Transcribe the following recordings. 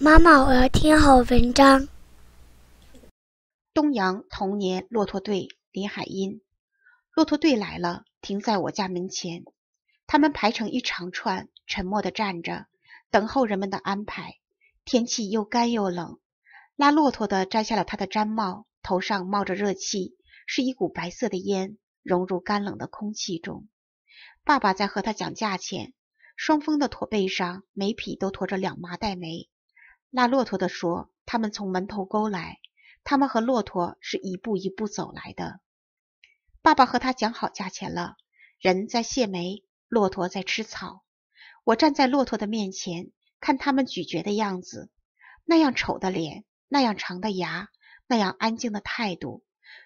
妈妈，我要听好文章。东阳童年骆驼队，林海音。骆驼队来了，停在我家门前。他们排成一长串，沉默地站着，等候人们的安排。天气又干又冷，拉骆驼的摘下了他的毡帽，头上冒着热气，是一股白色的烟，融入干冷的空气中。爸爸在和他讲价钱。双峰的驼背上每匹都驮着两麻袋煤。拉骆驼的说：“他们从门头沟来，他们和骆驼是一步一步走来的。”爸爸和他讲好价钱了，人在卸煤，骆驼在吃草。我站在骆驼的面前，看他们咀嚼的样子，那样丑的脸，那样长的牙，那样安静的态度。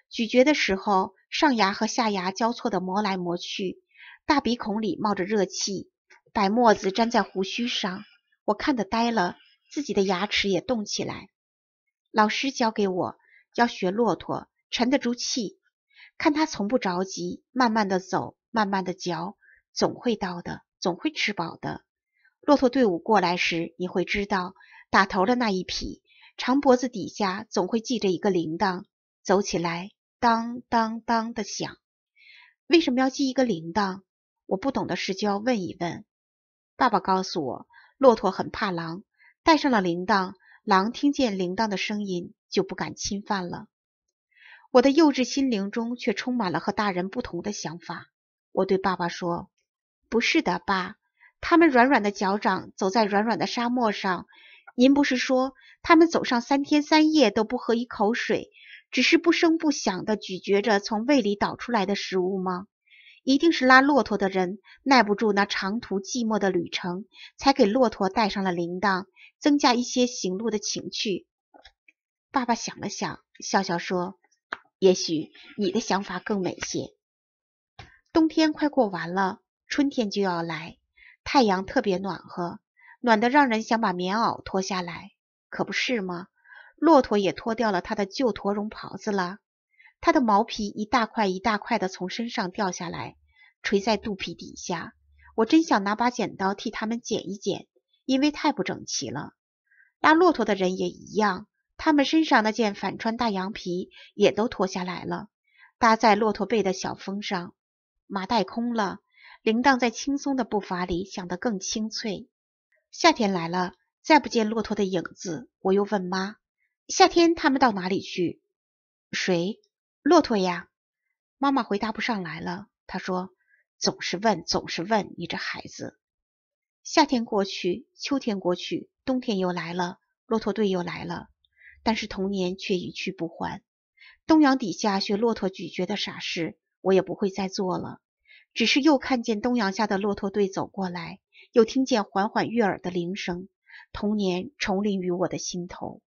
咀嚼的时候，上牙和下牙交错的磨来磨去，大鼻孔里冒着热气。白沫子粘在胡须上，我看得呆了，自己的牙齿也动起来。老师教给我要学骆驼，沉得住气，看他从不着急，慢慢的走，慢慢的嚼，总会到的，总会吃饱的。骆驼队伍过来时，你会知道，打头的那一匹长脖子底下总会系着一个铃铛，走起来当当当的响。为什么要系一个铃铛？我不懂的事就要问一问。爸爸告诉我，骆驼很怕狼，带上了铃铛，狼听见铃铛的声音就不敢侵犯了。我的幼稚心灵中却充满了和大人不同的想法。我对爸爸说：“不是的，爸，他们软软的脚掌走在软软的沙漠上。您不是说他们走上三天三夜都不喝一口水，只是不声不响地咀嚼着从胃里倒出来的食物吗？”一定是拉骆驼的人耐不住那长途寂寞的旅程，才给骆驼带上了铃铛，增加一些行路的情趣。爸爸想了想，笑笑说：“也许你的想法更美些。”冬天快过完了，春天就要来，太阳特别暖和，暖得让人想把棉袄脱下来，可不是吗？骆驼也脱掉了他的旧驼绒袍子了。它的毛皮一大块一大块的从身上掉下来，垂在肚皮底下。我真想拿把剪刀替他们剪一剪，因为太不整齐了。拉骆驼的人也一样，他们身上那件反穿大羊皮也都脱下来了，搭在骆驼背的小峰上。麻袋空了，铃铛在轻松的步伐里响得更清脆。夏天来了，再不见骆驼的影子，我又问妈：夏天他们到哪里去？谁？骆驼呀，妈妈回答不上来了。她说：“总是问，总是问，你这孩子。”夏天过去，秋天过去，冬天又来了，骆驼队又来了，但是童年却一去不还。东阳底下学骆驼咀嚼的傻事，我也不会再做了。只是又看见东阳下的骆驼队走过来，又听见缓缓悦耳的铃声，童年重临于我的心头。